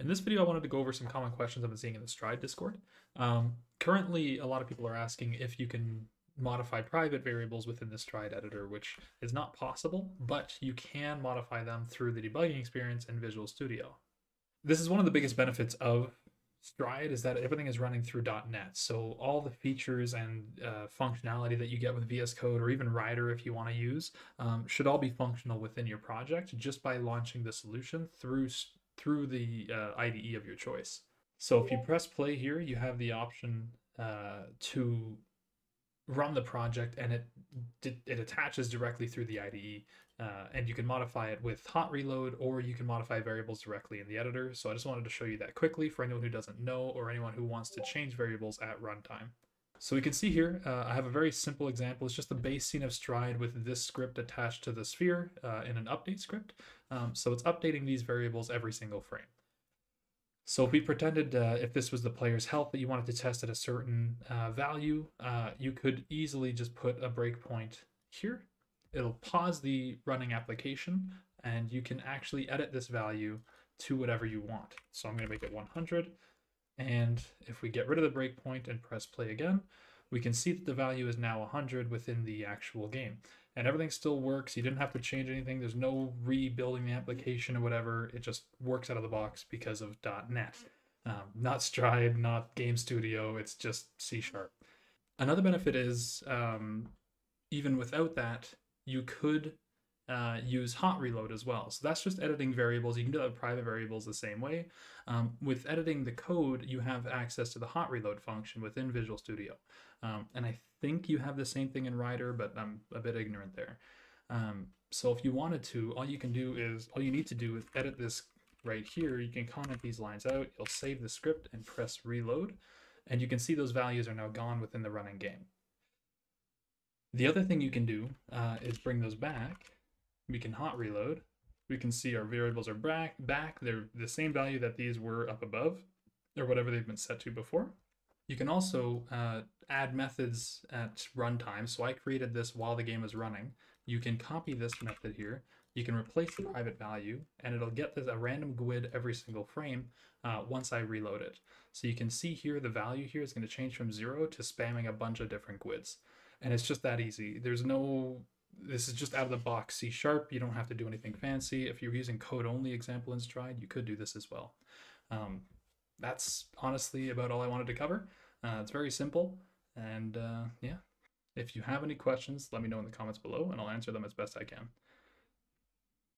In this video, I wanted to go over some common questions I've been seeing in the Stride Discord. Um, currently, a lot of people are asking if you can modify private variables within the Stride editor, which is not possible, but you can modify them through the debugging experience in Visual Studio. This is one of the biggest benefits of Stride is that everything is running through .NET. So all the features and uh, functionality that you get with VS Code or even Rider, if you want to use, um, should all be functional within your project just by launching the solution through through the uh, IDE of your choice. So if you press play here, you have the option uh, to run the project and it it attaches directly through the IDE uh, and you can modify it with hot reload or you can modify variables directly in the editor. So I just wanted to show you that quickly for anyone who doesn't know or anyone who wants to change variables at runtime. So we can see here, uh, I have a very simple example. It's just the base scene of Stride with this script attached to the sphere uh, in an update script. Um, so it's updating these variables every single frame. So if we pretended uh, if this was the player's health that you wanted to test at a certain uh, value, uh, you could easily just put a breakpoint here. It'll pause the running application and you can actually edit this value to whatever you want. So I'm going to make it 100. And if we get rid of the breakpoint and press play again, we can see that the value is now 100 within the actual game. And everything still works. You didn't have to change anything. There's no rebuilding the application or whatever. It just works out of the box because of .NET. Um, not Stride, not Game Studio. It's just C Sharp. Another benefit is um, even without that, you could uh, use hot reload as well. So that's just editing variables. You can do that with private variables the same way. Um, with editing the code, you have access to the hot reload function within Visual Studio. Um, and I think you have the same thing in Rider, but I'm a bit ignorant there. Um, so if you wanted to, all you can do is, all you need to do is edit this right here. You can comment these lines out. You'll save the script and press reload. And you can see those values are now gone within the running game. The other thing you can do uh, is bring those back we can hot reload. We can see our variables are back, back. They're the same value that these were up above or whatever they've been set to before. You can also uh, add methods at runtime. So I created this while the game is running. You can copy this method here. You can replace the private value and it'll get this a random GUID every single frame uh, once I reload it. So you can see here the value here is going to change from zero to spamming a bunch of different GUIDs. And it's just that easy. There's no this is just out of the box C sharp. You don't have to do anything fancy. If you're using code only example in Stride, you could do this as well. Um, that's honestly about all I wanted to cover. Uh, it's very simple. And uh, yeah, if you have any questions, let me know in the comments below and I'll answer them as best I can.